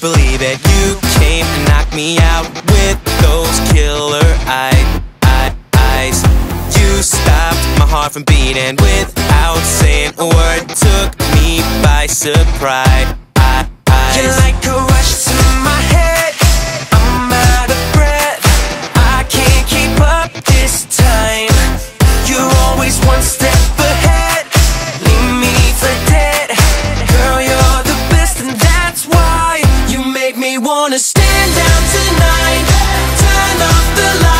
believe it. You came and knocked me out with those killer eyes. You stopped my heart from beating without saying a word. Took me by surprise. tonight. Turn off the lights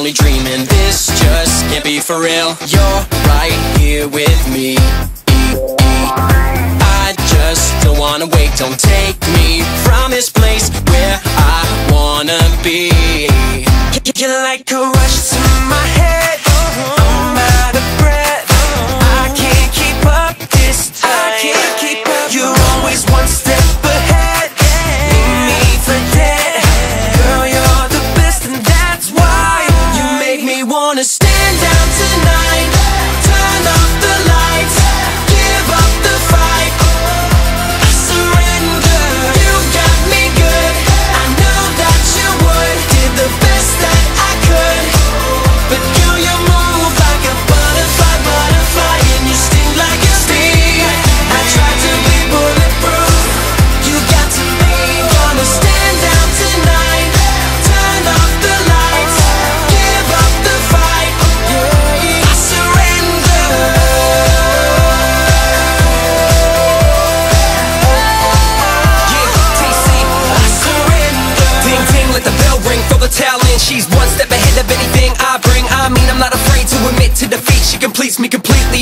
only dreaming. This just can't be for real. You're right here with me. I just don't wanna wait. Don't take me from this place Where I wanna be. You're like a rush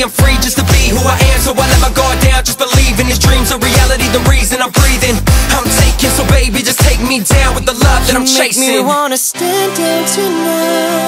I'm free just to be who I am So I let my guard down, just believe in these dreams A reality, the reason I'm breathing. I'm taking, so baby just take me down With the love that you I'm chasing You make me wanna stand down tonight.